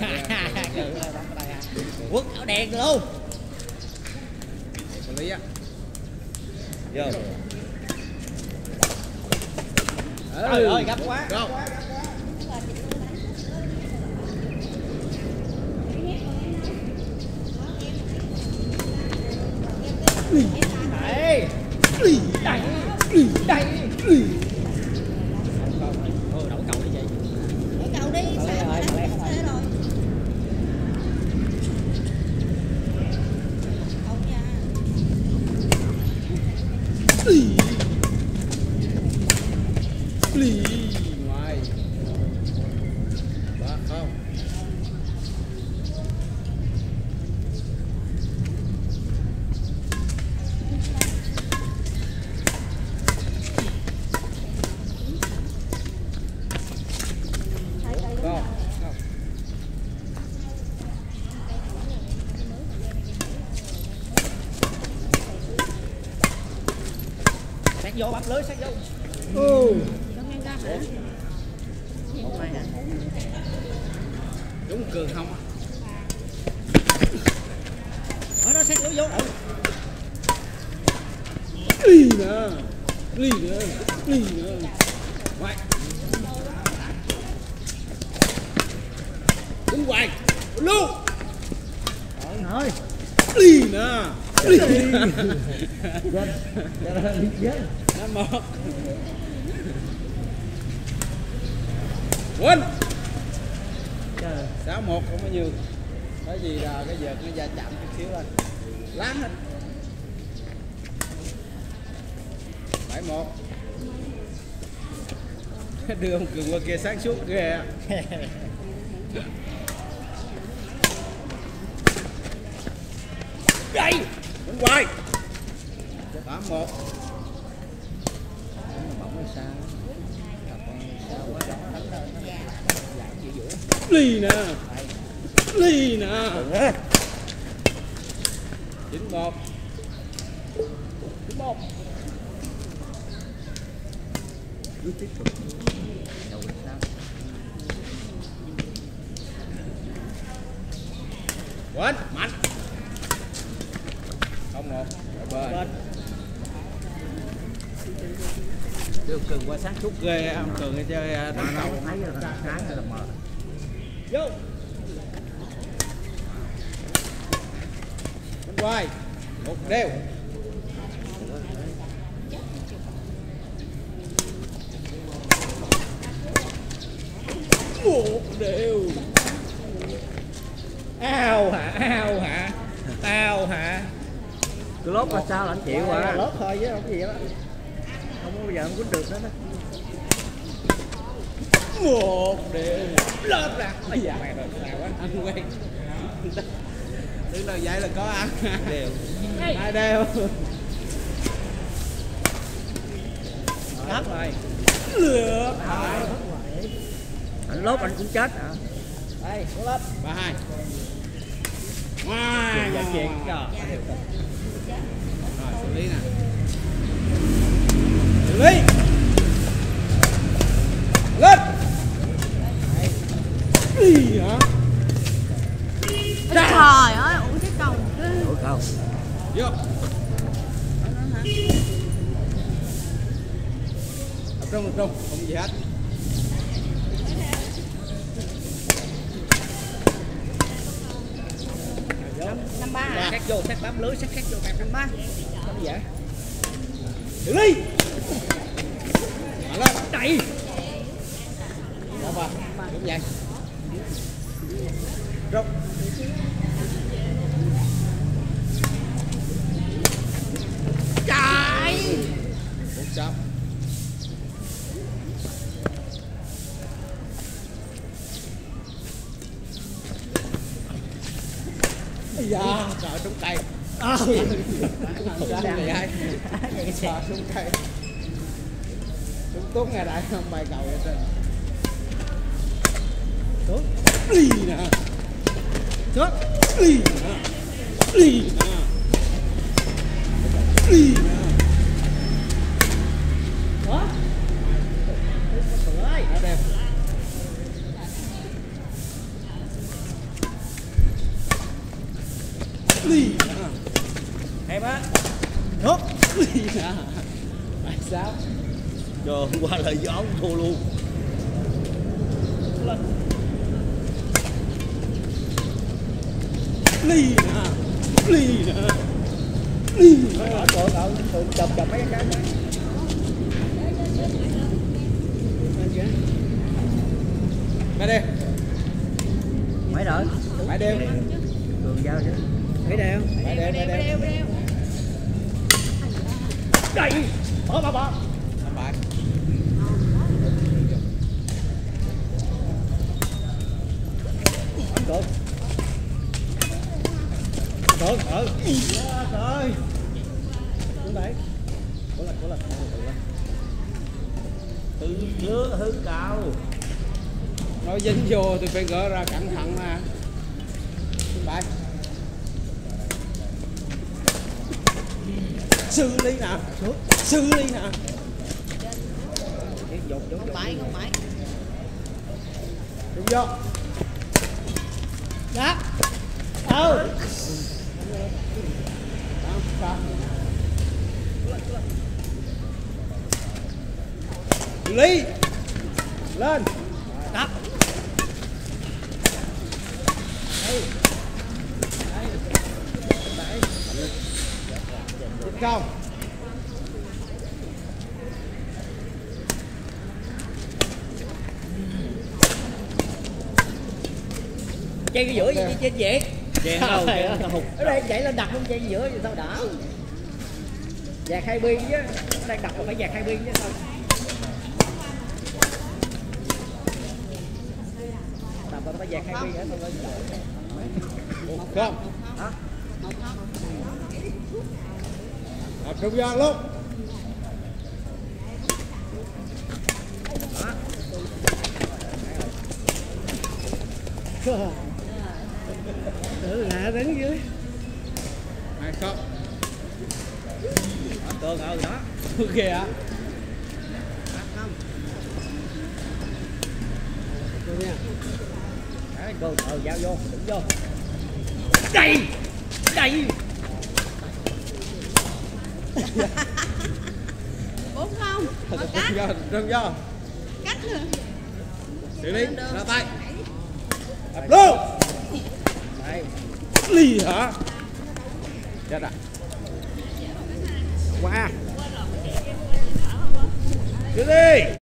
à đúng rồi quất áo đen luôn. Xử lý á. Vô. Ừ. trời ơi gấp quá Go. gấp quá Đấy. Đẩy. Đẩy. Thôi, đổ cầu đi chị. Để cậu đi, Mở sao lên mà rồi, đánh mở lên hết rồi. thế rồi. Không nha. lì ngoài ba không Go. Go. Sát vô bắt lưới sát vô. Ừ. Đúng cường không Ở đó sát lưới vô. Ừ. lì nè lì nè lì nè ngoài đúng hoài luôn Trời ơi. lì nè lì nó một quên sáu một không có nhiều cái gì là cái vợt nó va chạm chút xíu thôi. Láng hết. Bảy một. Đưa ông cường qua kia sáng suốt ghê đây. Đúng hoài tám một lì nè lì nè chín một. chín một. Cứ tiếp tục. Đầu quên, mạnh. Không một ở bên. Đưa cường qua sáng chút ghê ông cường ở chơi đánh cầu sáng hay là mờ. vô bên ngoài một đều một đều Ao hả? Ao hả? Ao hả? cái lốp là sao là anh chịu à lớp thôi chứ không gì đó. Không bao giờ anh quýnh được nữa đó. Một đều lớp ra. Bây giờ mày rồi sao quá. Ăn quen. Tức là vậy là có ăn. Đều. Hai đều. Hết rồi. lượt anh lốp anh cũng chết à Đây, cố lên. ba hai. Wow Dạ chuyện rồi xử lý nè lý lên đi hả? Trời ơi, ủa cái cầu cái ủa không vô. Tập trung tập trung không gì hết. Năm ba? Sát vô, sát bám lưới, sát sát vô năm ba. Không dễ. Lý mạnh lên Đẩy. Dạ vâng, đúng vậy. Rút. Trời Một trăm. Da, trời trúng cây. À. Làm ai? Cây. Trúng tốt ngày đại không bài cầu vậy trời. Xuống. Nè. tốt, đi nè. đi nè. đi. nè. Tại sao? Trời hôm qua là gió cũng thua luôn. Ly nè ly nè ly nè. Cậu cậu tự chụp chụp mấy cái cái mày đi. Mấy đợi. Mày đeo Cường giao chứ. Thấy đeo mày đeo mày đeo đây bỏ bỏ bỏ ừ trời. Ơi xuống đây. Cố lên cố lên chứa hư cao. Nó dính vô thì phải gỡ ra cẩn thận mà. Làm bài xử lý nè. Xử lý nè. Cái không phải không phải đúng vô. Đó ừ xử lý lên. Đó Hey. Công chơi cái giữa gì trên vậy Chèn đâu, tao ở đây chạy lên đặt luôn chơi giữa thì sao đỡ dạt hai biên chứ ở đây đặt là phải dạt hai biên chứ sao đặt là phải dạt hai biên nữa thôi. Không. Hả? Đập trung gian luôn tự lạ đứng dưới Hai không tường ừ đó kìa Cô nha Đấy, cô ờ giao vô đứng vô đây đây bốn không? Cắt. trung gian cắt nữa xử lý ra tay. đập luôn. Đây ly hả? Chết à qua xử lý